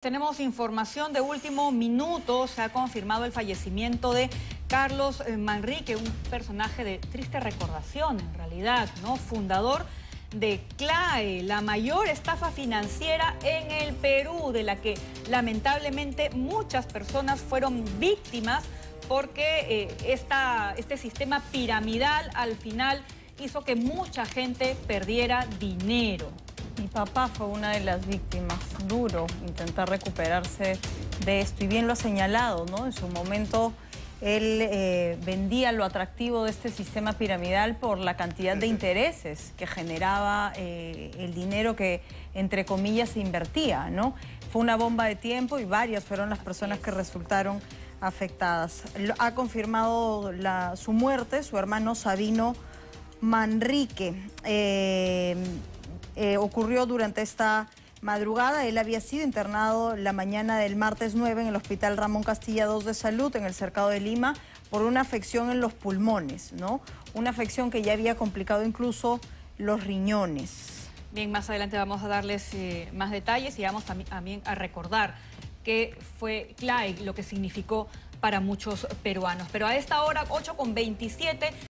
Tenemos información de último minuto. Se ha confirmado el fallecimiento de Carlos eh, Manrique, un personaje de triste recordación en realidad, ¿no? Fundador de CLAE, la mayor estafa financiera en el Perú, de la que lamentablemente muchas personas fueron víctimas porque eh, este sistema piramidal al final hizo que mucha gente perdiera dinero. Papá fue una de las víctimas. Duro intentar recuperarse de esto. Y bien lo ha señalado, ¿no? En su momento él eh, vendía lo atractivo de este sistema piramidal por la cantidad de intereses que generaba eh, el dinero que, entre comillas, se invertía, ¿no? Fue una bomba de tiempo y varias fueron las personas que resultaron afectadas. Ha confirmado su muerte su hermano Sabino Manrique. Eh, eh, ocurrió durante esta madrugada. Él había sido internado la mañana del martes 9 en el Hospital Ramón Castilla II de Salud, en el Cercado de Lima, por una afección en los pulmones, ¿no? Una afección que ya había complicado incluso los riñones. Bien, más adelante vamos a darles eh, más detalles y vamos también a recordar qué fue CLAE, lo que significó para muchos peruanos. Pero a esta hora, 8 con 27...